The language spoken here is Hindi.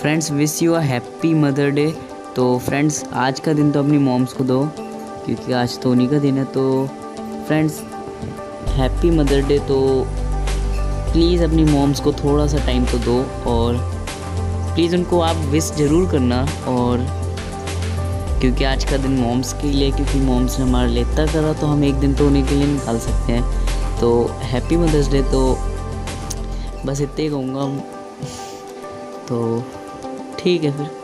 Friends wish you a happy mother day तो फ्रेंड्स आज का दिन तो अपनी मॉम्स को दो, क्योंकि आज तो उन्हीं का दिन है तो फ्रेंड्स हैप्पी मदर डे तो प्लीज़ अपनी मॉम्स को थोड़ा सा टाइम तो दो, और प्लीज़ उनको आप विश ज़रूर करना, और क्योंकि आज का दिन मॉम्स के लिए, क्योंकि मॉम्स ने हमारा इतना करा तो हम एक दिन तो उन्हीं के लिए निकाल सकते हैं। तो हैप्पी मदर्स डे तो बस इतने ही कहूँगा। तो ठीक है फिर।